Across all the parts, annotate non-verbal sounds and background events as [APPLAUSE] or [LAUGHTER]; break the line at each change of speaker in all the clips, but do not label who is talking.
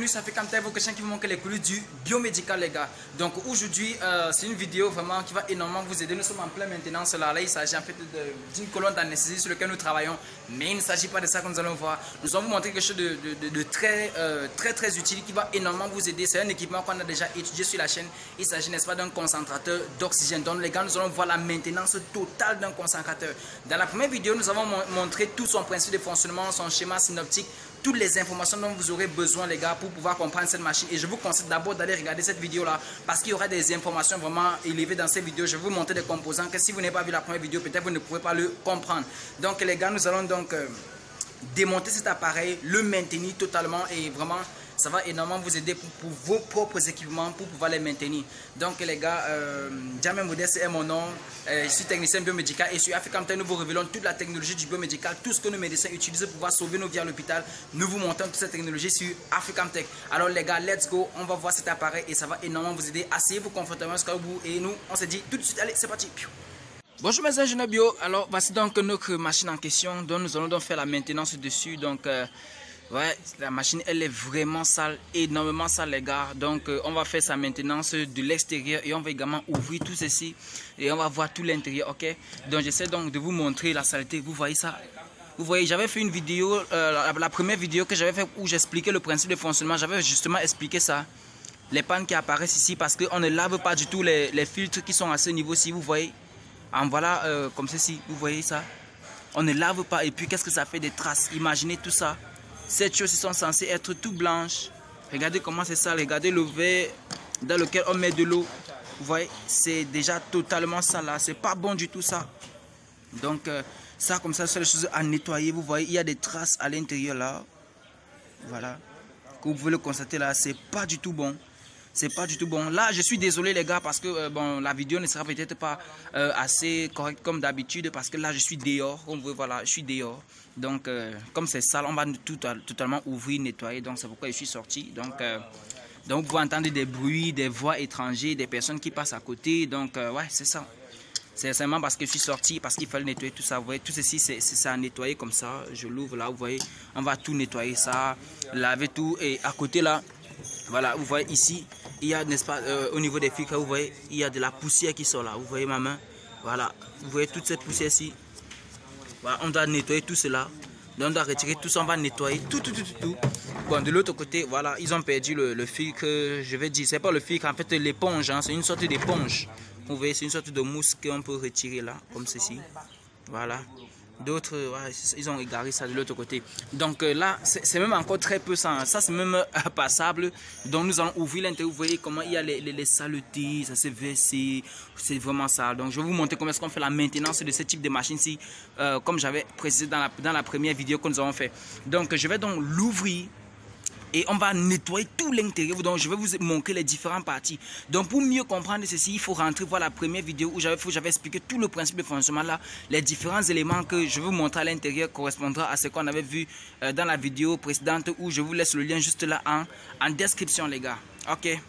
bienvenue sur African Tech, vos questions qui vous manquent les coulisses du biomédical les gars. Donc aujourd'hui euh, c'est une vidéo vraiment qui va énormément vous aider. Nous sommes en pleine maintenance là, là il s'agit en fait d'une colonne d'anesthésie sur laquelle nous travaillons. Mais il ne s'agit pas de ça que nous allons voir. Nous allons vous montrer quelque chose de très, euh, très très utile qui va énormément vous aider. C'est un équipement qu'on a déjà étudié sur la chaîne. Il s'agit n'est-ce pas d'un concentrateur d'oxygène. Donc les gars nous allons voir la maintenance totale d'un concentrateur. Dans la première vidéo nous avons montré tout son principe de fonctionnement, son schéma synoptique toutes les informations dont vous aurez besoin les gars pour pouvoir comprendre cette machine. Et je vous conseille d'abord d'aller regarder cette vidéo là parce qu'il y aura des informations vraiment élevées dans cette vidéo je vais vous montrer des composants que si vous n'avez pas vu la première vidéo peut-être vous ne pouvez pas le comprendre. Donc les gars nous allons donc euh, démonter cet appareil le maintenir totalement et vraiment ça va énormément vous aider pour, vos propres équipements pour pouvoir les maintenir. Donc les gars, euh, Jamie Modeste est mon nom, euh, je suis technicien biomédical et sur Africa nous vous révélons toute la technologie du biomédical, tout ce que nos médecins utilisent pour pouvoir sauver nos vies à l'hôpital. Nous vous montrons toute cette technologie sur Africa Tech. Alors les gars, let's go, on va voir cet appareil et ça va énormément vous aider. Asseyez-vous confortablement jusqu'au bout et nous, on se dit tout de suite, allez, c'est parti. Bonjour mes ingénieurs bio, alors voici donc notre machine en question dont nous allons donc faire la maintenance dessus. Donc euh, Ouais, la machine, elle est vraiment sale, énormément sale, les gars. Donc, euh, on va faire sa maintenance de l'extérieur et on va également ouvrir tout ceci et on va voir tout l'intérieur, ok? Donc, j'essaie donc de vous montrer la saleté. Vous voyez ça? Vous voyez, j'avais fait une vidéo, euh, la, première vidéo que j'avais fait où j'expliquais le principe de fonctionnement, j'avais justement expliqué ça. Les pannes qui apparaissent ici parce qu'on ne lave pas du tout les, filtres qui sont à ce niveau-ci, vous voyez? En voilà, euh, comme ceci, vous voyez ça? On ne lave pas et puis qu'est-ce que ça fait des traces? Imaginez tout ça. Ces choses sont censées être tout blanches. Regardez comment c'est ça. Regardez le verre dans lequel on met de l'eau. Vous voyez, c'est déjà totalement ça là. C'est pas bon du tout ça. Donc, euh, ça comme ça, c'est les choses à nettoyer. Vous voyez, il y a des traces à l'intérieur là. Voilà. Vous pouvez le constater là, c'est pas du tout bon c'est pas du tout bon. Là, je suis désolé les gars parce que euh, bon, la vidéo ne sera peut-être pas euh, assez correcte comme d'habitude parce que là, je suis dehors. On veut, voilà, je suis dehors. Donc, euh, comme c'est sale, on va tout, totalement ouvrir, nettoyer. Donc, c'est pourquoi je suis sorti. Donc, donc, vous entendez des bruits, des voix étrangères, des personnes qui passent à côté. Donc, ouais, c'est ça. C'est seulement parce que je suis sorti, parce qu'il fallait nettoyer tout ça. Vous voyez, tout ceci, c'est ça à nettoyer comme ça. Je l'ouvre là, vous voyez. On va tout nettoyer ça, laver tout. Et à côté là, voilà, vous voyez ici, il y a, n'est-ce pas, euh, au niveau des filtres, vous voyez, il y a de la poussière qui sort là. Vous voyez ma main Voilà, vous voyez toute cette poussière-ci. On doit nettoyer tout cela. on doit retirer tout ça, on va nettoyer tout, tout, tout, tout. Bon, de l'autre côté, voilà, ils ont perdu le, le filtre, je vais dire, c'est pas le filtre, en fait, l'éponge, hein, c'est une sorte d'éponge. Vous voyez, c'est une sorte de mousse qu'on peut retirer là, comme ceci. Voilà. D'autres, ils ont égaré ça de l'autre côté. Donc euh, là, c'est même encore très peu ça. Ça, c'est même euh, [LAUGHS] passable. Donc nous allons ouvrir l'intérieur. Vous voyez comment il y a les, les, saletés, ça s'est versé. C'est vraiment ça. Donc je vais vous montrer comment est-ce qu'on fait la maintenance de ce type de machine-ci. Euh, comme j'avais précisé dans la, dans la première vidéo que nous avons fait. Donc je vais donc l'ouvrir et on va nettoyer tout l'intérieur. Donc, je vais vous montrer les différentes parties. Donc, pour mieux comprendre ceci, il faut rentrer voir la première vidéo où j'avais expliqué tout le principe de fonctionnement là. Les différents éléments que je vais vous montrer à l'intérieur correspondront à ce qu'on avait vu euh, dans la vidéo précédente où je vous laisse le lien juste là en, en description, les gars. Ok?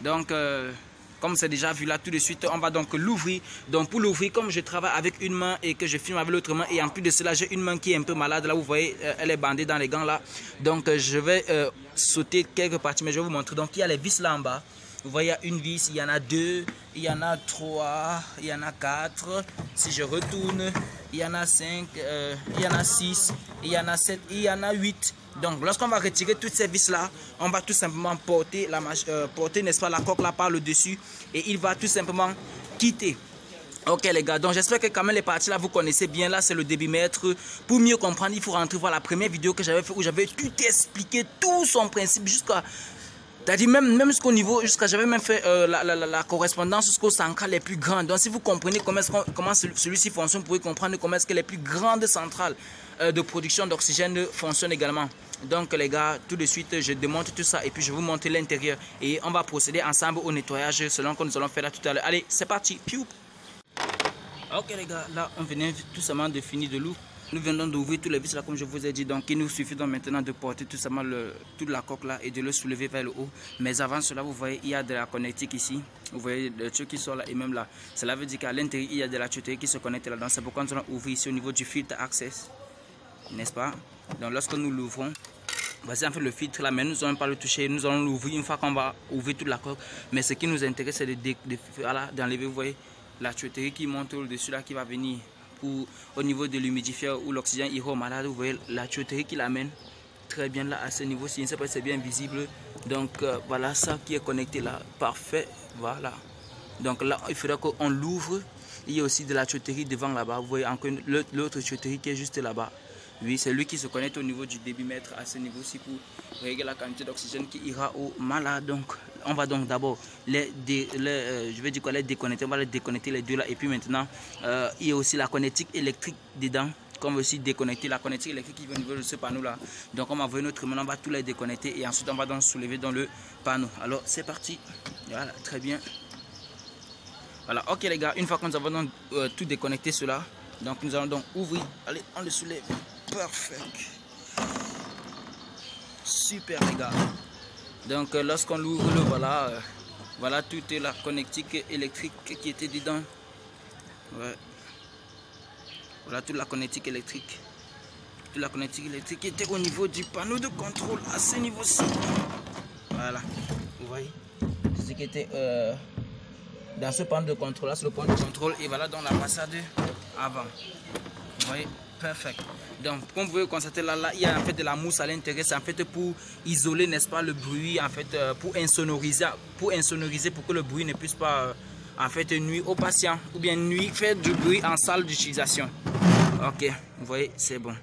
Donc, euh, comme c'est déjà vu là tout de suite, on va donc l'ouvrir. Donc pour l'ouvrir, comme je travaille avec une main et que je filme avec l'autre main, et en plus de cela, j'ai une main qui est un peu malade. Là, vous voyez, euh, elle est bandée dans les gants là. Donc euh, je vais euh, sauter quelques parties, mais je vais vous montrer. Donc il y a les vis là en bas. Vous voyez, il y a une vis, il y en a deux, il y en a trois, il y en a quatre. Si je retourne, il y en a cinq, il y en a six, il y en a sept, il y en a huit. Donc, lorsqu'on va retirer toutes ces vis-là, on va tout simplement porter, la, euh, porter n'est-ce pas, la coque là par le dessus et il va tout simplement quitter. Ok les gars, donc j'espère que quand même les parties là vous connaissez bien. Là c'est le débitmètre. Pour mieux comprendre, il faut rentrer voir la première vidéo que j'avais fait où j'avais tout expliqué, tout son principe jusqu'à c'est-à-dire même, même jusqu'au niveau, jusqu'à j'avais même fait euh, la, la, la, correspondance jusqu'au centrales les plus grandes. Donc si vous comprenez comment, comment celui-ci fonctionne, vous pouvez comprendre comment est-ce que les plus grandes centrales de production d'oxygène fonctionnent également. Donc les gars, tout de suite, je démonte tout ça et puis je vous montrer l'intérieur. Et on va procéder ensemble au nettoyage selon que nous allons faire là tout à l'heure. Allez, c'est parti. Piou. Ok les gars, là on venait tout simplement de finir de l'eau. Nous venons d'ouvrir tous les vis là comme je vous ai dit. Donc il nous suffit donc maintenant de porter tout simplement le, toute la coque là et de le soulever vers le haut. Mais avant cela, vous voyez, il y a de la connectique ici. Vous voyez le truc qui sort là et même là. Cela veut dire qu'à l'intérieur, il y a de la tuyauterie qui se connecte là. Donc c'est pourquoi nous allons ouvrir ici au niveau du filtre access. N'est-ce pas? Donc lorsque nous l'ouvrons, Voici en fait le filtre là, mais nous n'allons pas le toucher, nous allons l'ouvrir une fois qu'on va ouvrir toute la coque. Mais ce qui nous intéresse, c'est d'enlever, vous voyez, la tuyauterie qui monte au-dessus là, qui va venir pour, au niveau de l'humidifieur où l'oxygène ira malade. Vous voyez la tuyauterie qui l'amène très bien là à ce niveau-ci. Je ne sais pas si c'est bien visible. Donc euh, voilà ça qui est connecté là. Parfait. Voilà. Donc là, il faudra qu'on l'ouvre. Il y a aussi de la tuyauterie devant là-bas. Vous voyez encore l'autre tuyauterie qui est juste là-bas. Oui, c'est lui qui se connecte au niveau du débitmètre à ce niveau-ci pour régler la quantité d'oxygène qui ira au malade. Donc, on va donc d'abord les, euh, je vais dire quoi, les déconnecter. On va les déconnecter les deux là. Et puis maintenant, euh, il y a aussi la connectique électrique dedans. Comme aussi déconnecter la connectique électrique qui vient au niveau de ce panneau là. Donc, on va voir notre maintenant, on va tous les déconnecter et ensuite on va donc soulever dans le panneau. Alors, c'est parti. Voilà, très bien. Voilà, ok les gars, une fois que nous avons donc, euh, tout déconnecté cela, donc nous allons donc ouvrir. Allez, on le soulève. Parfait. Super les gars. Donc euh, lorsqu'on l'ouvre, le voilà, euh, voilà toute la connectique électrique qui était dedans. Voilà toute la connectique électrique. Toute la connectique électrique qui était au niveau du panneau de contrôle à ce niveau-ci. Voilà. Vous voyez? Ce qui était euh, dans ce panneau de contrôle, là, sur le point de contrôle, et voilà dans la façade avant. Vous voyez? Parfait. Donc, comme vous pouvez constater là, là, il y a en fait de la mousse à l'intérieur. C'est en fait pour isoler, n'est-ce pas, le bruit, en fait, euh, pour insonoriser, pour insonoriser, pour que le bruit ne puisse pas, euh, en fait, nuire aux patients ou bien nuire, faire du bruit en salle d'utilisation. Ok, vous voyez, c'est bon.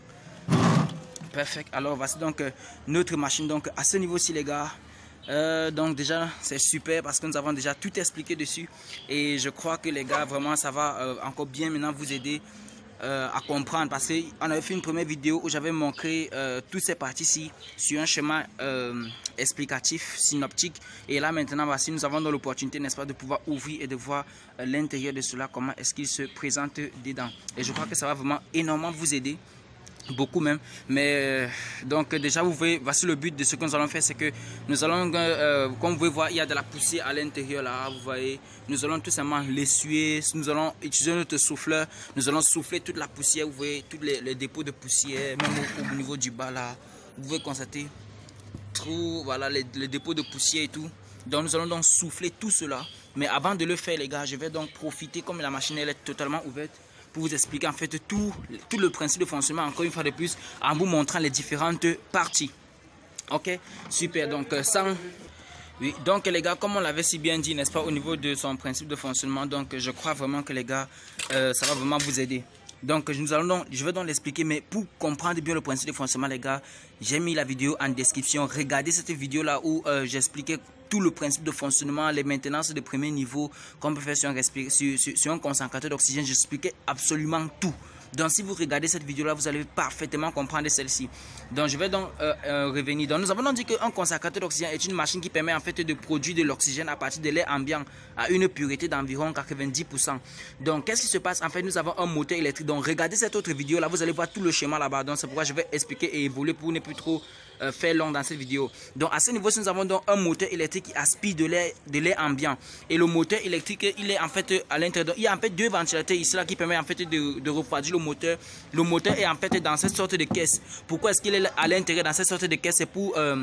Parfait. Alors, voici donc euh, notre machine. Donc, à ce niveau-ci, les gars, donc déjà c'est super parce que nous avons déjà tout expliqué dessus et je crois que les gars vraiment ça va encore bien maintenant vous aider euh, à comprendre parce qu'on avait fait une première vidéo où j'avais montré euh, toutes ces parties-ci sur un schéma euh, explicatif, synoptique. Et là maintenant, voici, nous avons l'opportunité, n'est-ce pas, de pouvoir ouvrir et de voir l'intérieur de cela, comment est-ce qu'il se présente dedans. Et je crois que ça va vraiment énormément vous aider beaucoup même. Mais euh, donc déjà vous voyez voici le but de ce que nous allons faire c'est que nous allons euh, comme vous pouvez voir il y a de la poussière à l'intérieur là vous voyez. Nous allons tout simplement l'essuyer. Nous allons utiliser notre souffleur. Nous allons souffler toute la poussière vous voyez tous les, dépôts de poussière même au, niveau du bas là. Vous pouvez constater trop voilà les, les dépôts de poussière et tout. Donc nous allons donc souffler tout cela. Mais avant de le faire les gars je vais donc profiter comme la machine elle est totalement ouverte pour vous expliquer en fait tout, tout le principe de fonctionnement, encore une fois de plus, en vous montrant les différentes parties. Ok, super. Donc, euh, sans... Oui, donc les gars, comme on l'avait si bien dit, n'est-ce pas, au niveau de son principe de fonctionnement, donc je crois vraiment que les gars, euh, ça va vraiment vous aider. Donc, nous allons donc, je vais donc l'expliquer, mais pour comprendre bien le principe de fonctionnement, les gars, j'ai mis la vidéo en description. Regardez cette vidéo-là où euh, j'expliquais tout le principe de fonctionnement, les maintenances de premier niveau qu'on peut faire sur un, sur, concentrateur d'oxygène. J'expliquais absolument tout. Donc si vous regardez cette vidéo là, vous allez parfaitement comprendre celle-ci. Donc je vais donc euh, euh, revenir. Donc nous avons donc dit qu'un concentrateur d'oxygène est une machine qui permet en fait de produire de l'oxygène à partir de l'air ambiant à une pureté d'environ 90%. Donc qu'est-ce qui se passe? En fait nous avons un moteur électrique. Donc regardez cette autre vidéo là, vous allez voir tout le schéma là-bas. Donc c'est pourquoi je vais expliquer et évoluer pour ne plus trop euh, faire long dans cette vidéo. Donc à ce niveau nous avons donc un moteur électrique qui aspire de l'air de l'air ambiant. Et le moteur électrique il est en fait à l'intérieur. Il y a en fait deux ventilateurs ici là qui permettent en fait de, de refroidir le moteur. Le moteur est en fait dans cette sorte de caisse. Pourquoi est-ce qu'il est à l'intérieur dans cette sorte de caisse? C'est pour... Euh,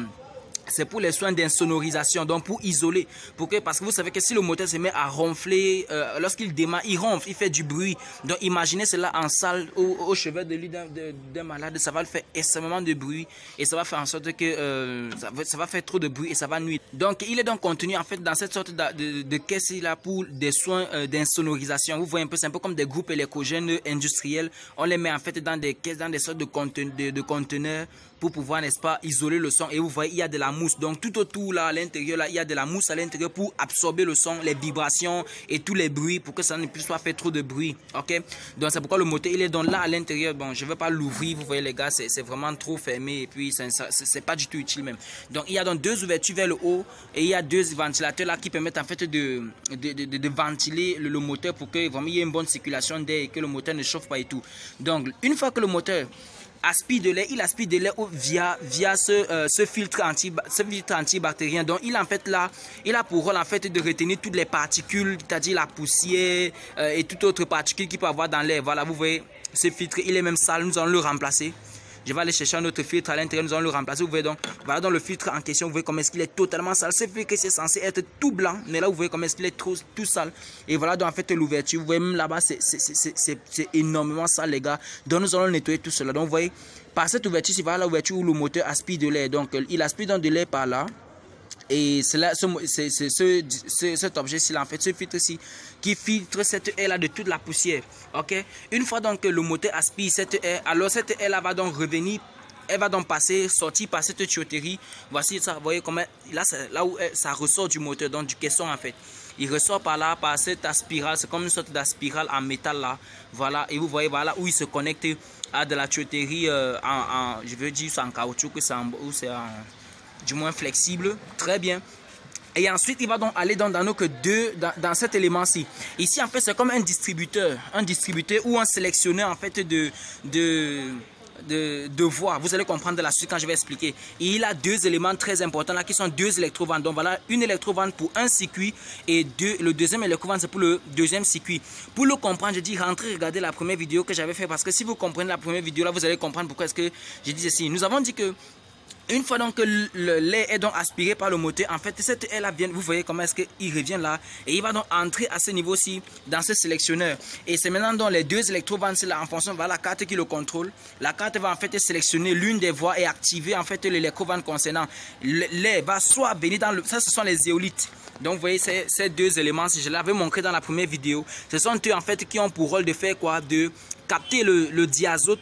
c'est pour les soins d'insonorisation, donc pour isoler. Pour parce que vous savez que si le moteur se met à ronfler, euh, lorsqu'il démarre, il ronfle, il fait du bruit. Donc imaginez cela en salle, au, chevet de lit d'un malade, ça va le faire extrêmement de bruit et ça va faire en sorte que euh, ça, va, faire trop de bruit et ça va nuire. Donc il est donc contenu en fait dans cette sorte de, caisse là pour des soins euh, d'insonorisation. Vous voyez un peu, c'est un peu comme des groupes électrogènes industriels. On les met en fait dans des caisses, dans des sortes de conteneurs pour pouvoir, n'est-ce pas, isoler le son. Et vous voyez, il y a de la mousse. Donc tout autour là, à l'intérieur là, il y a de la mousse à l'intérieur pour absorber le son, les vibrations et tous les bruits pour que ça ne puisse pas faire trop de bruit. Ok? Donc c'est pourquoi le moteur il est donc là à l'intérieur. Bon, je ne vais pas l'ouvrir. Vous voyez les gars, c'est vraiment trop fermé et puis c'est pas du tout utile même. Donc il y a donc deux ouvertures vers le haut et il y a deux ventilateurs là qui permettent en fait de, de, de, ventiler le, moteur pour que vraiment il y ait une bonne circulation d'air et que le moteur ne chauffe pas et tout. Donc une fois que le moteur aspire de l'air, il aspire de l'air via, via ce, euh, ce, filtre anti, ce filtre antibactérien. Donc, il en fait là, il a pour rôle en fait de retenir toutes les particules, c'est-à-dire la poussière euh, et toutes autres particules qu'il peut avoir dans l'air. Voilà, vous voyez, ce filtre, il est même sale, nous allons le remplacer. Je vais aller chercher un autre filtre à l'intérieur, nous allons le remplacer. Vous voyez donc, voilà dans le filtre en question, vous voyez comment est-ce qu'il est totalement sale. C'est fait que c'est censé être tout blanc, mais là vous voyez comment est-ce qu'il est tout sale. Et voilà donc en fait l'ouverture, vous voyez même là-bas, c'est énormément sale les gars. Donc nous allons nettoyer tout cela. Donc vous voyez, par cette ouverture, c'est voilà l'ouverture où le moteur aspire de l'air. Donc il aspire donc de l'air par là. Et c'est ce, cet objet-ci, en fait, ce filtre-ci, qui filtre cette air-là de toute la poussière. Ok? Une fois donc que le moteur aspire cette air, alors cette air-là va donc revenir elle va donc passer, sortir par cette tuyauterie. Voici ça, vous voyez comment, là, là où ça ressort du moteur, donc du caisson en fait. Il ressort par là, par cette aspirale, c'est comme une sorte d'aspirale en métal là. Voilà, et vous voyez voilà où il se connecte à de la tuyauterie euh, en, je veux dire, c'est en caoutchouc, c'est en, c'est en du moins flexible. Très bien. Et ensuite, il va donc aller dans, dans, deux, dans, cet élément-ci. Ici, en fait, c'est comme un distributeur. Un distributeur ou un sélectionneur, en fait, de, de, de, voix. Vous allez comprendre la suite quand je vais expliquer. Il a deux éléments très importants là qui sont deux électrovantes. Donc voilà, une électrovente pour un circuit et deux, le deuxième électrovente c'est pour le deuxième circuit. Pour le comprendre, je dis rentrez, regardez la première vidéo que j'avais fait parce que si vous comprenez la première vidéo là, vous allez comprendre pourquoi est-ce que je dis ceci. Nous avons dit que une fois donc que le lait est donc aspiré par le moteur, en fait, cette vient, vous voyez comment est-ce qu'il revient là, et il va donc entrer à ce niveau-ci dans ce sélectionneur. Et c'est maintenant donc les deux électrovantes là en fonction de la carte qui le contrôle. La carte va en fait sélectionner l'une des voies et activer en fait concernant. L'air va soit venir dans le, ça ce sont les éolites. Donc vous voyez ces, ces deux éléments, si je l'avais montré dans la première vidéo, ce sont eux en fait qui ont pour rôle de faire quoi, de capter le diazote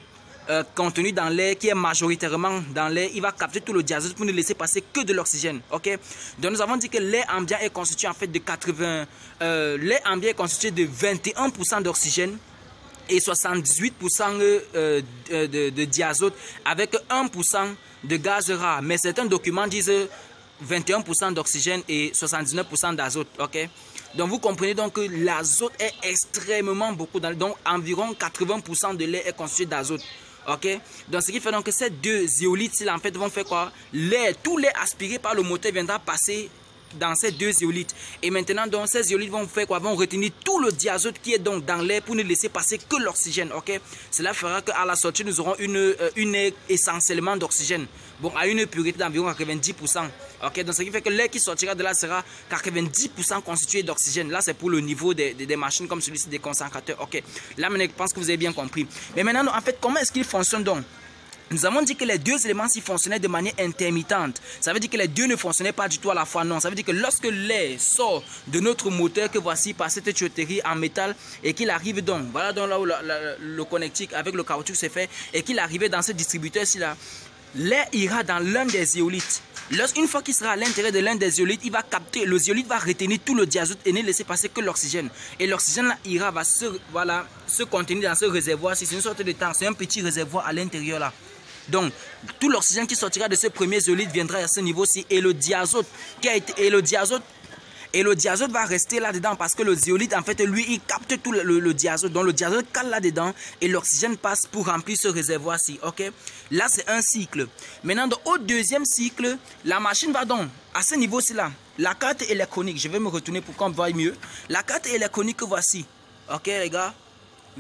euh, contenu dans l'air, qui est majoritairement dans l'air, il va capter tout le diazote pour ne laisser passer que de l'oxygène. Ok? Donc nous avons dit que l'air ambiant est constitué en fait de 80, euh, l'air ambiant est constitué de 21% d'oxygène et 78% euh, de, de, diazote avec 1% de gaz rare. Mais certains documents disent 21% d'oxygène et 79% d'azote. Ok? Donc vous comprenez donc que l'azote est extrêmement beaucoup. Dans, donc environ 80% de l'air est constitué d'azote. Ok? Donc, ce qui fait donc que ces deux zéolites, en fait, vont faire quoi? L'air, tout l'air aspiré par le moteur viendra passer dans ces deux zéolites. Et maintenant, ces zéolites vont faire quoi? Vont retenir tout le diazote qui est donc dans l'air pour ne laisser passer que l'oxygène. Ok? Cela fera qu'à la sortie, nous aurons une, euh, essentiellement d'oxygène. Bon, à une purité d'environ 90%. Ok Donc, ce qui fait que l'air qui sortira de là sera 90% constitué d'oxygène. Là, c'est pour le niveau des, des, machines comme celui-ci des concentrateurs. Ok Là, je pense que vous avez bien compris. Mais maintenant, en fait, comment est-ce qu'il fonctionne donc? Nous avons dit que les deux éléments s'y fonctionnaient de manière intermittente. Ça veut dire que les deux ne fonctionnaient pas du tout à la fois. Non, ça veut dire que lorsque l'air sort de notre moteur que voici par cette tuyauterie en métal et qu'il arrive donc, voilà donc là où le connectique avec le caoutchouc s'est fait et qu'il arrive dans ce distributeur-ci là, l'air ira dans l'un des éolites. Lorsqu'une fois qu'il sera à l'intérieur de l'un des éolites, il va capter, le zéolite va retenir tout le diazote et ne laisser passer que l'oxygène. Et l'oxygène ira, va se, voilà, se contenir dans ce réservoir. C'est une sorte de tank, c'est un petit réservoir à l'intérieur là. Donc, tout l'oxygène qui sortira de ce premier zéolite viendra à ce niveau-ci. Et le diazote, qui a été, et le diazote et le diazote va rester là-dedans parce que le zéolite, en fait, lui, il capte tout le, diazote. Donc le diazote cale là-dedans et l'oxygène passe pour remplir ce réservoir-ci. Ok? Là, c'est un cycle. Maintenant, au deuxième cycle, la machine va donc, à ce niveau-ci là, la carte électronique, je vais me retourner pour qu'on voit mieux. La carte électronique que voici. Ok, les gars?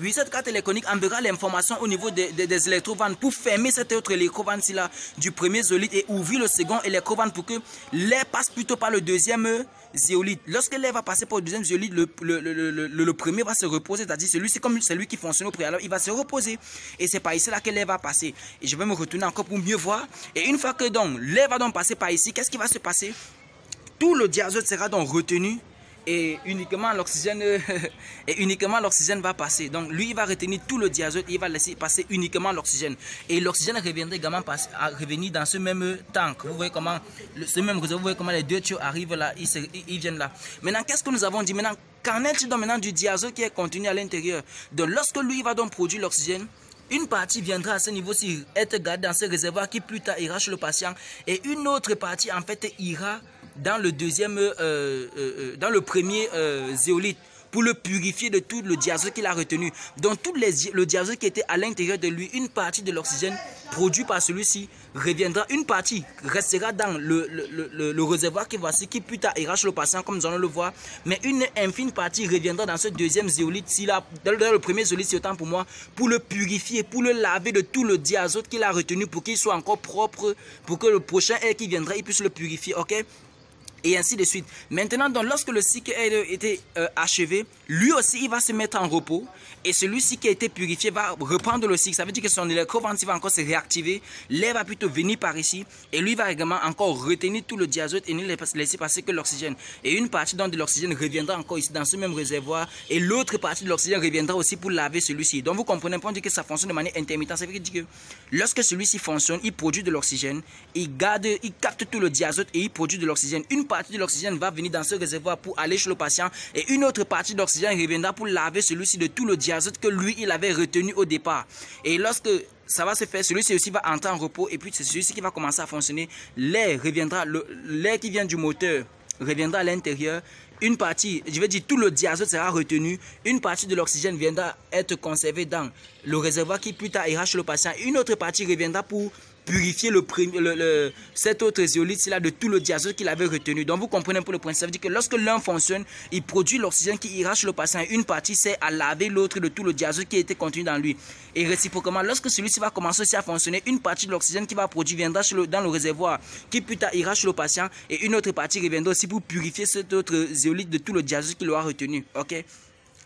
Oui, cette carte électronique enverra l'information au niveau des, des, électrovantes pour fermer cette autre électrovane là du premier zéolite et ouvrir le second électrovane pour que l'air passe plutôt par le deuxième zéolite. Lorsque l'air va passer par le deuxième zéolite, le, le, le, le premier va se reposer, c'est-à-dire celui c'est comme celui qui fonctionne au préalable, il va se reposer. Et c'est par ici là que l'air va passer. Et je vais me retourner encore pour mieux voir. Et une fois que donc l'air va donc passer par ici, qu'est-ce qui va se passer? Tout le diazote sera donc retenu et uniquement l'oxygène [LAUGHS] et uniquement l'oxygène va passer. Donc lui il va retenir tout le diazote, il va laisser passer uniquement l'oxygène. Et l'oxygène reviendra également à revenir dans ce même tank. Vous voyez comment ce même vous voyez comment les deux tuyaux arrivent là, ils, viennent là. Maintenant qu'est-ce que nous avons dit? Maintenant Qu'en est-il maintenant du diazote qui est contenu à l'intérieur? Donc lorsque lui va donc produire l'oxygène, une partie viendra à ce niveau-ci être gardée dans ce réservoir qui plus tard ira chez le patient et une autre partie en fait ira dans le deuxième, euh, euh, euh, dans le premier zéolite pour le purifier de tout le diazote qu'il a retenu. Donc tout le diazote qui était à l'intérieur de lui, une partie de l'oxygène produit par celui-ci reviendra, une partie restera dans le, réservoir qui voici, qui plus tard ira le patient comme nous allons le voir, mais une infime partie reviendra dans ce deuxième zéolite, si là, dans le premier zéolite, c'est autant pour moi, pour le purifier, pour le laver de tout le diazote qu'il a retenu, pour qu'il soit encore propre, pour que le prochain air qui viendra, il puisse le purifier, ok? Et ainsi de suite. Maintenant, donc, lorsque le cycle a été euh, achevé, lui aussi, il va se mettre en repos. Et celui-ci qui a été purifié va reprendre le cycle. Ça veut dire que son électroventile va encore se réactiver. L'air va plutôt venir par ici. Et lui va également encore retenir tout le diazote et ne laisser passer que l'oxygène. Et une partie donc, de l'oxygène reviendra encore ici dans ce même réservoir. Et l'autre partie de l'oxygène reviendra aussi pour laver celui-ci. Donc vous comprenez, on dit que ça fonctionne de manière intermittente. Ça veut dire que lorsque celui-ci fonctionne, il produit de l'oxygène. Il garde, il capte tout le diazote et il produit de l'oxygène. Une partie de l'oxygène va venir dans ce réservoir pour aller chez le patient et une autre partie d'oxygène reviendra pour laver celui-ci de tout le diazote que lui, il avait retenu au départ. Et lorsque ça va se faire, celui-ci aussi va entrer en repos et puis c'est celui-ci qui va commencer à fonctionner. L'air reviendra, l'air qui vient du moteur reviendra à l'intérieur. Une partie, je vais dire tout le diazote sera retenu. Une partie de l'oxygène viendra être conservée dans le réservoir qui plus tard ira chez le patient. Une autre partie reviendra pour purifier cet autre zéolite de tout le diazote qu'il avait retenu. Donc vous comprenez pour le point. Ça veut dire que lorsque l'un fonctionne, il produit l'oxygène qui ira chez le patient. Une partie c'est à laver l'autre de tout le diazote qui était contenu dans lui. Et réciproquement, lorsque celui-ci va commencer aussi à fonctionner, une partie de l'oxygène qui va produire viendra dans le réservoir qui plus tard ira chez le patient et une autre partie reviendra aussi pour purifier cet autre zéolite de tout le diazote qu'il aura retenu. Ok?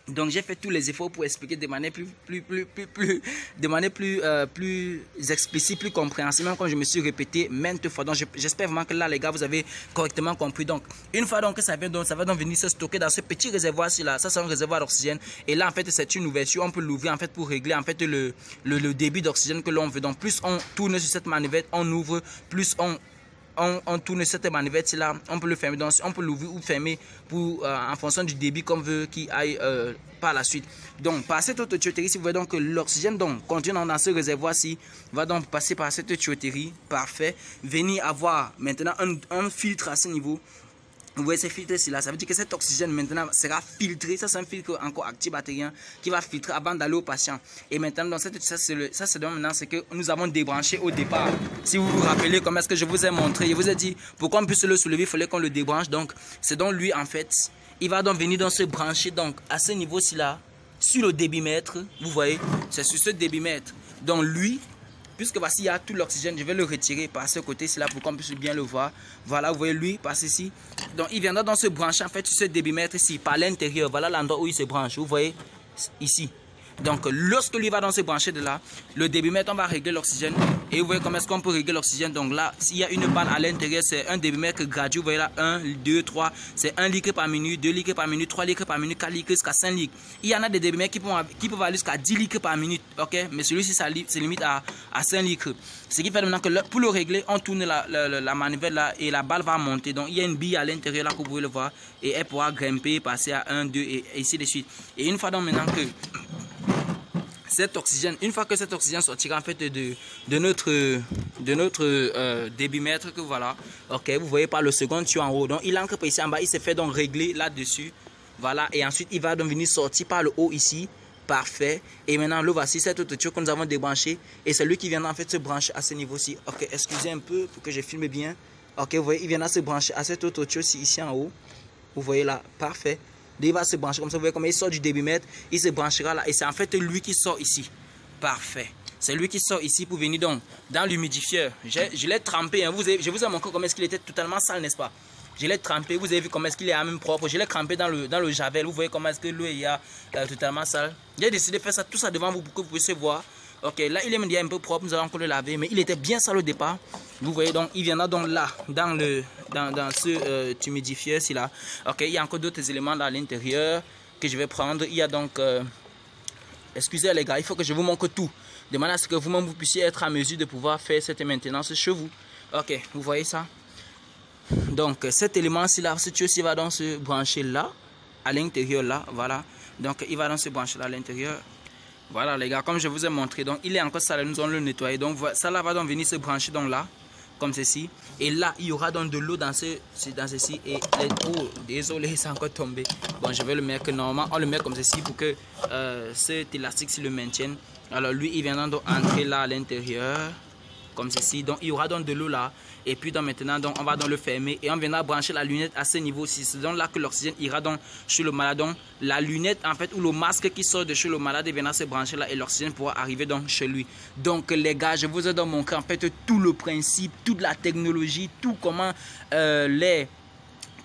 Donc j'ai fait tous les efforts pour expliquer de manière plus, plus, plus, plus, de manière plus, euh, plus explicite, plus compréhensible, même quand je me suis répété maintes fois. Donc j'espère vraiment que là, les gars, vous avez correctement compris. Donc une fois donc que ça vient, donc ça va donc venir se stocker dans ce petit réservoir-ci là. Ça c'est un réservoir d'oxygène. Et là en fait c'est une ouverture. On peut l'ouvrir en fait pour régler en fait le, le, le débit d'oxygène que l'on veut. Donc plus on tourne sur cette manivelle, on ouvre, plus on on, tourne cette manivelle là, on peut le fermer, donc on peut l'ouvrir ou fermer pour, euh, en fonction du débit qu'on veut qu'il aille euh, par la suite. Donc par cette autre tuyauterie, si vous voyez donc que l'oxygène donc contenu dans ce réservoir-ci va donc passer par cette tuyauterie, parfait, venir avoir maintenant un filtre à ce niveau vous voyez ces filtres là, ça veut dire que cet oxygène maintenant sera filtré. Ça, c'est un filtre encore actif bactérien qui va filtrer avant d'aller au patient. Et maintenant, dans cette, ça, c'est maintenant, c'est que nous avons débranché au départ. Si vous vous rappelez, comme est-ce que je vous ai montré, je vous ai dit, pour qu'on puisse le soulever, il fallait qu'on le débranche. Donc, c'est donc lui, en fait, il va donc venir dans se brancher, donc, à ce niveau-ci là, sur le débitmètre. Vous voyez, c'est sur ce débitmètre. Donc, lui, puisque voici il y a tout l'oxygène, je vais le retirer par ce côté-ci là pour qu'on puisse bien le voir. Voilà, vous voyez lui passe ici. Donc il viendra dans ce brancher en fait ce débitmètre ici par l'intérieur. Voilà l'endroit où il se branche. Vous voyez ici. Donc, lorsque lui va dans ce brancher de là, le débitmètre, on va régler l'oxygène. Et vous voyez comment est-ce qu'on peut régler l'oxygène. Donc là, s'il y a une balle à l'intérieur, c'est un débitmètre gradué. Vous voyez là, 1, 2, 3. C'est 1 litre par minute, 2 litres par minute, 3 litres par minute, 4 litres jusqu'à 5 litres. Il y en a des débitmètres qui peuvent, qui peuvent aller jusqu'à 10 litres par minute. ok? Mais celui-ci, ça se limite à, à 5 litres. Ce qui fait maintenant que pour le régler, on tourne la, la, manivelle là et la balle va monter. Donc il y a une bille à l'intérieur là que vous pouvez le voir. Et elle pourra grimper, passer à 1, 2 et, et ainsi de suite. Et une fois donc maintenant que cet oxygène, une fois que cet oxygène sortira en fait de, de notre, de notre euh, débitmètre, que voilà, ok, vous voyez par le second tuyau en haut, donc il par ici en bas, il se fait donc régler là-dessus, voilà, et ensuite il va donc venir sortir par le haut ici, parfait, et maintenant le voici, cet autre tuyau que nous avons débranché, et c'est lui qui vient en fait se brancher à ce niveau-ci, ok, excusez un peu pour que je filme bien, ok, vous voyez, il vient se brancher à cet autre tuyau ici en haut, vous voyez là, parfait, il va se brancher comme ça. Vous voyez comment il sort du débitmètre. Il se branchera là. Et c'est en fait lui qui sort ici. Parfait. C'est lui qui sort ici pour venir donc dans l'humidifieur. Je l'ai trempé. Hein. Je vous ai montré comment est-ce qu'il était totalement sale, n'est-ce pas? Je l'ai trempé. Vous avez vu comment est-ce qu'il est à même propre. Je l'ai trempé dans le, dans le javel. Vous voyez comment est-ce que l'eau est euh, totalement sale. J'ai décidé de faire ça, tout ça devant vous pour que vous puissiez voir. Ok, là il est un peu propre. Nous allons encore le laver. Mais il était bien sale au départ. Vous voyez donc, il viendra donc là, dans, le, dans, dans ce euh, humidifieur-ci là. Ok, il y a encore d'autres éléments à l'intérieur que je vais prendre. Il y a donc, euh, excusez les gars, il faut que je vous montre tout. De manière à ce que vous-même vous puissiez être à mesure de pouvoir faire cette maintenance chez vous. Ok, vous voyez ça? Donc cet élément-ci là, ce tuyau-ci va donc se brancher là, à l'intérieur là, voilà. Donc il va donc se brancher là à l'intérieur. Voilà les gars, comme je vous ai montré, donc il est encore sale, nous allons le nettoyer. Donc ça là va donc venir se brancher donc là comme ceci. Et là, il y aura donc de l'eau dans, ce, dans ceci. Et les, oh, désolé, c'est encore tombé. Bon, je vais le mettre normalement, on le met comme ceci pour que euh, cet élastique s'il le maintienne. Alors lui, il viendra donc entrer là à l'intérieur comme ceci. Donc il y aura donc de l'eau là. Et puis maintenant, on va donc le fermer et on viendra brancher la lunette à ce niveau-ci. C'est donc là que l'oxygène ira donc chez le malade. Donc la lunette en fait ou le masque qui sort de chez le malade viendra se brancher là et l'oxygène pourra arriver donc chez lui. Donc les gars, je vous ai donc montré en fait tout le principe, toute la technologie, tout comment euh, les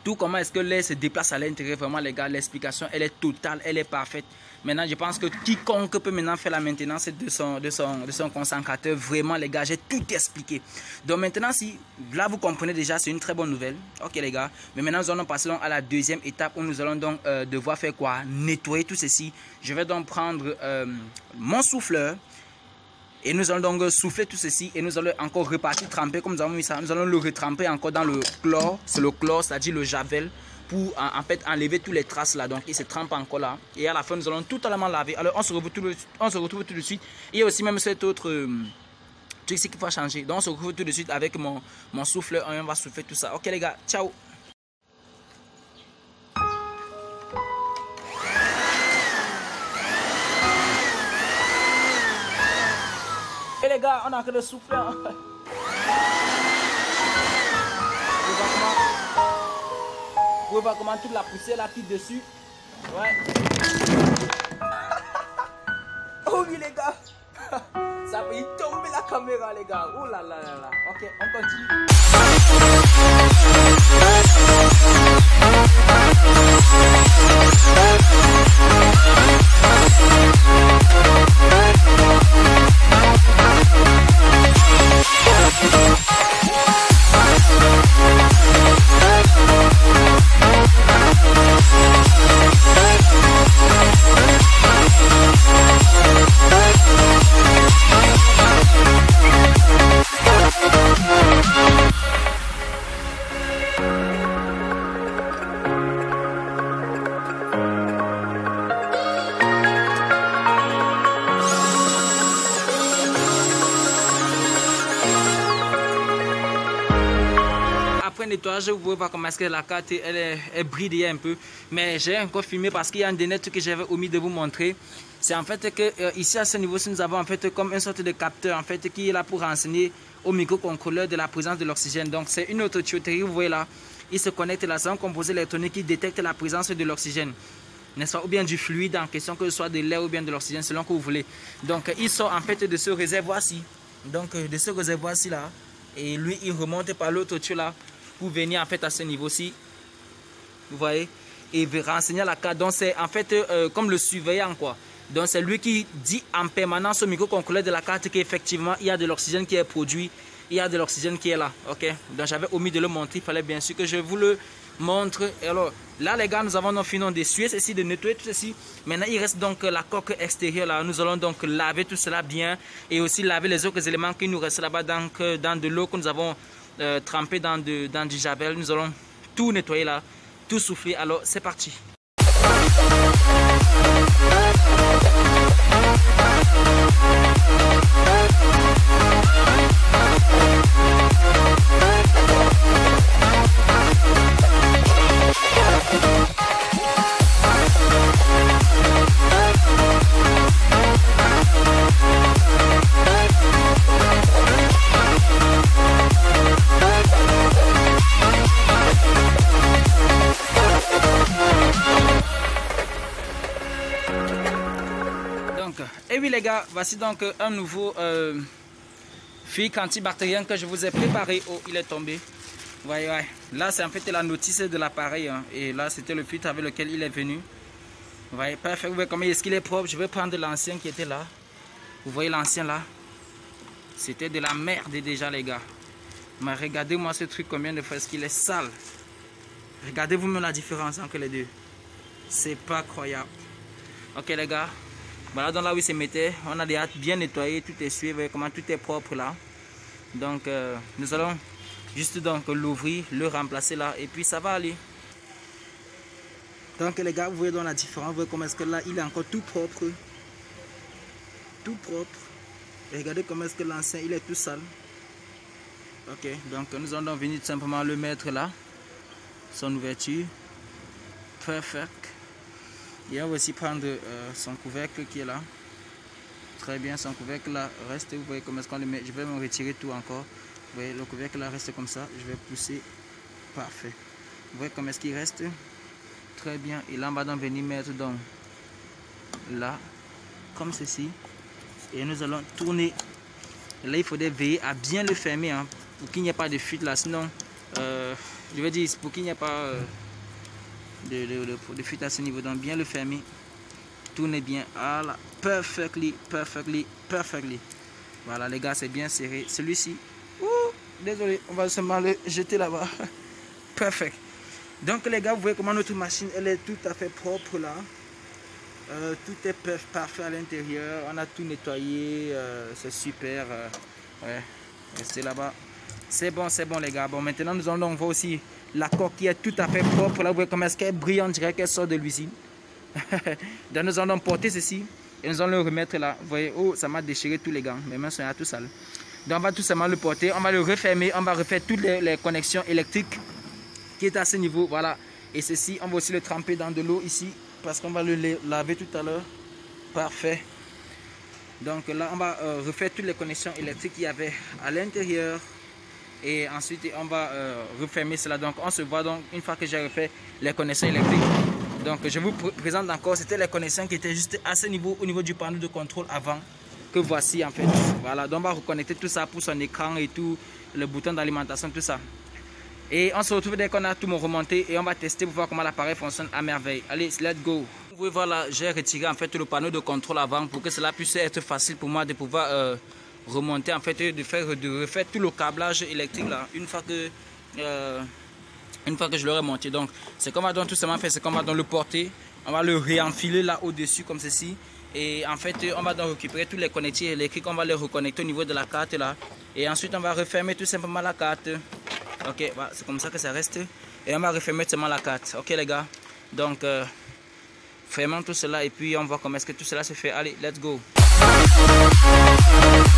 tout comment est-ce que l'air se déplace à l'intérieur. Vraiment, les gars, l'explication, elle est totale, elle est parfaite. Maintenant, je pense que quiconque peut maintenant faire la maintenance de son, concentrateur, vraiment, les gars, j'ai tout expliqué. Donc maintenant, si là, vous comprenez déjà, c'est une très bonne nouvelle. Ok, les gars. Mais maintenant, nous allons passer à la deuxième étape où nous allons donc euh, devoir faire quoi? Nettoyer tout ceci. Je vais donc prendre euh, mon souffleur. Et nous allons donc souffler tout ceci et nous allons encore repartir tremper comme nous avons mis ça. Nous allons le retremper encore dans le chlore, c'est le chlore, c'est-à-dire le javel, pour en, fait enlever toutes les traces là. Donc il se trempe encore là. Et à la fin, nous allons totalement laver. Alors on se retrouve tout, on se retrouve tout de suite. Il y a aussi même cet autre euh, truc qu'il faut changer. Donc on se retrouve tout de suite avec mon, mon souffleur. On va souffler tout ça. Ok les gars, ciao Et les gars, on a que de souffler. [LAUGHS] Vous voyez comment toute la poussière là qui dessus. Ouais. [LAUGHS] Oh oui les gars. [LAUGHS] Ça peut y tomber la caméra les gars. Oh là là là là. Ok, on continue. [LAUGHS] pouvez voir comment est-ce que la carte elle est, est bridée un peu. Mais j'ai encore filmé parce qu'il y a un dernier truc que j'avais omis de vous montrer. C'est en fait que euh, ici à ce niveau-ci, nous avons en fait comme une sorte de capteur en fait qui est là pour renseigner au microcontrôleur de la présence de l'oxygène. Donc c'est une autre tuyauterie, vous voyez là. Il se connecte là, c'est un composé électronique qui détecte la présence de l'oxygène n'est-ce pas, ou bien du fluide en question, que ce soit de l'air ou bien de l'oxygène, selon que vous voulez. Donc, il sort en fait de ce réservoir-ci, donc de ce réservoir-ci là, et lui, il remonte par l'autre tuyau là, pour venir en fait à ce niveau-ci. Vous voyez? Et renseigner la carte. Donc c'est en fait euh, comme le surveillant quoi. Donc c'est lui qui dit en permanence au microcontrôleur de la carte qu'effectivement il y a de l'oxygène qui est produit. Il y a de l'oxygène qui est là. Ok? Donc j'avais omis de le montrer. Il fallait bien sûr que je vous le montre. Alors là les gars nous avons donc fini d'essuyer ceci, de nettoyer tout ceci. Maintenant il reste donc la coque extérieure là. Nous allons donc laver tout cela bien. Et aussi laver les autres éléments qui nous restent là-bas dans, dans de l'eau que nous avons euh, trempé dans, de, dans du javel. Nous allons tout nettoyer là, tout souffler. Alors c'est parti. Voici donc un nouveau euh, antibactérien que je vous ai préparé. Oh, il est tombé. Ouais, ouais. Là, c'est en fait la notice de l'appareil. Hein. Et là, c'était le filtre avec lequel il est venu. Vous voyez, parfait. Vous voyez comment est-ce qu'il est propre? Je vais prendre l'ancien qui était là. Vous voyez l'ancien là? C'était de la merde déjà, les gars. Mais regardez-moi ce truc, combien de fois est-ce qu'il est sale. Regardez-vous même la différence entre les deux. C'est pas croyable. Ok, les gars. Voilà donc là où il se mettait, on a déjà bien nettoyé, tout est suivi, comment tout est propre là. Donc euh, nous allons juste donc l'ouvrir, le remplacer là et puis ça va aller. Donc les gars, vous voyez dans la différence, vous voyez comment est-ce que là il est encore tout propre. Tout propre. regardez comment est-ce que l'ancien il est tout sale. Ok, donc nous allons venir simplement le mettre là. Son ouverture. Perfect. Et on va aussi prendre euh, son couvercle qui est là. Très bien, son couvercle là reste. Vous voyez comment est-ce qu'on le met. Je vais me retirer tout encore. Vous voyez, le couvercle là reste comme ça. Je vais pousser. Parfait. Vous voyez comment est-ce qu'il reste? Très bien. Et là, on va donc venir mettre donc là, comme ceci. Et nous allons tourner. là, il faudrait veiller à bien le fermer hein, pour qu'il n'y ait pas de fuite là. Sinon, euh, je vais dire, pour qu'il n'y ait pas euh, de, fuite à ce niveau. Donc, bien le fermer. Tournez bien. Voilà. Perfectly, perfectly, perfectly. Voilà, les gars, c'est bien serré. Celui-ci, désolé, on va seulement le jeter là-bas. [LAUGHS] Perfect. Donc, les gars, vous voyez comment notre machine, elle est tout à fait propre là. Euh, tout est parfait à l'intérieur. On a tout nettoyé. Euh, c'est super. Euh, ouais. Restez là-bas. C'est bon, c'est bon, les gars. Bon, maintenant, nous allons voir aussi la qui est tout à fait propre. Là, vous voyez comment est-ce qu'elle brille. On dirait qu'elle sort de l'usine. [LAUGHS] Donc, nous allons porter ceci. Et nous allons le remettre là. Vous voyez, oh, ça m'a déchiré tous les gants. Mes mains sont à tout sales. Donc, on va tout simplement le porter. On va le refermer. On va refaire toutes les, les connexions électriques qui est à ce niveau. Voilà. Et ceci, on va aussi le tremper dans de l'eau ici parce qu'on va le laver tout à l'heure. Parfait. Donc là, on va euh, refaire toutes les connexions électriques qu'il y avait à l'intérieur. Et ensuite, on va euh, refermer cela. Donc, on se voit donc une fois que j'ai refait les connexions électriques. Donc, je vous présente encore, c'était les connexions qui étaient juste à ce niveau, au niveau du panneau de contrôle avant. Que voici en fait. Voilà, donc on va reconnecter tout ça pour son écran et tout, le bouton d'alimentation, tout ça. Et on se retrouve dès qu'on a tout remonté et on va tester pour voir comment l'appareil fonctionne à merveille. Allez, let's go. Vous voyez, voilà, j'ai retiré en fait le panneau de contrôle avant pour que cela puisse être facile pour moi de pouvoir euh, remonter en fait, de faire, de refaire tout le câblage électrique là, une fois que, euh, une fois que je l'aurai monté. Donc, c'est qu'on va donc tout simplement faire, c'est qu'on va donc le porter, on va le réenfiler là au-dessus comme ceci. Et en fait, on va donc récupérer tous les connecteurs électriques, on va les reconnecter au niveau de la carte là. Et ensuite, on va refermer tout simplement la carte. Ok, c'est comme ça que ça reste. Et on va refermer seulement la carte. Ok les gars. Donc, euh, fermons tout cela et puis on voit comment est-ce que tout cela se fait. Allez, let's go.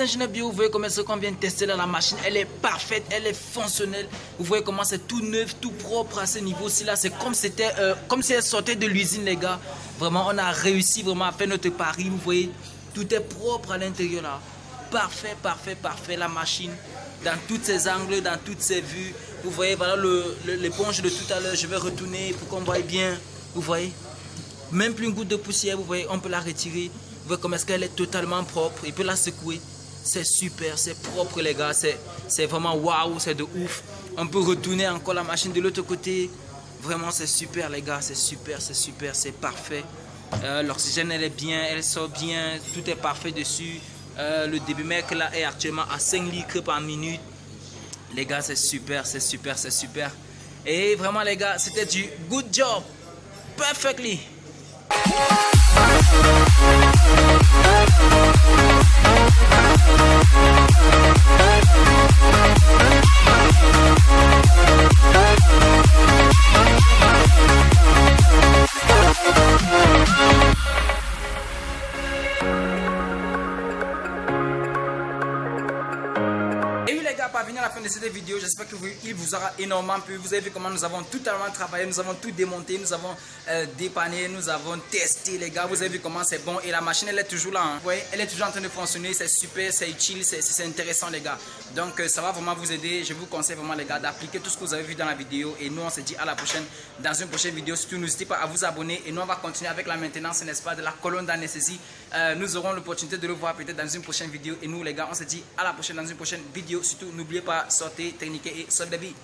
ingénieurs bio, vous voyez comment ce qu'on vient tester là, la machine, elle est parfaite, elle est fonctionnelle. Vous voyez comment c'est tout neuf, tout propre à ce niveau-ci là. C'est comme euh, comme si elle sortait de l'usine, les gars. Vraiment, on a réussi vraiment à faire notre pari. Vous voyez, tout est propre à l'intérieur là. Parfait, parfait, parfait. La machine, dans toutes ses angles, dans toutes ses vues. Vous voyez, voilà l'éponge de tout à l'heure. Je vais retourner pour qu'on voit bien. Vous voyez, même plus une goutte de poussière, vous voyez, on peut la retirer. Vous voyez comment est-ce qu'elle est totalement propre. Il peut la secouer. C'est super, c'est propre les gars, c'est vraiment waouh, c'est de ouf. On peut retourner encore la machine de l'autre côté. Vraiment c'est super les gars, c'est super, c'est super, c'est parfait. Euh, l'oxygène elle est bien, elle sort bien, tout est parfait dessus. Euh, le début mec là est actuellement à 5 litres par minute. Les gars c'est super, c'est super, c'est super. Et vraiment les gars, c'était du good job. Perfectly. Et oui les gars, parvenus à la fin de cette vidéo. J'espère qu'il vous aura énormément plu. Vous avez vu comment nous avons totalement travaillé, nous avons tout démonté, nous avons euh, dépanné, nous avons testé les gars. Vous avez vu comment c'est bon et la machine elle est toujours là. Hein. Vous voyez, elle est toujours en train de fonctionner. C'est super, c'est utile, c'est intéressant les gars. Donc euh, ça va vraiment vous aider. Je vous conseille vraiment les gars d'appliquer tout ce que vous avez vu dans la vidéo. Et nous on se dit à la prochaine dans une prochaine vidéo. Surtout n'hésitez pas à vous abonner et nous on va continuer avec la maintenance, n'est-ce pas, de la colonne d'anesthésie. Euh, nous aurons l'opportunité de le voir peut-être dans une prochaine vidéo. Et nous les gars, on se dit à la prochaine dans une prochaine vidéo. Surtout n'oubliez pas, sortez, techniquer et sauve des vies.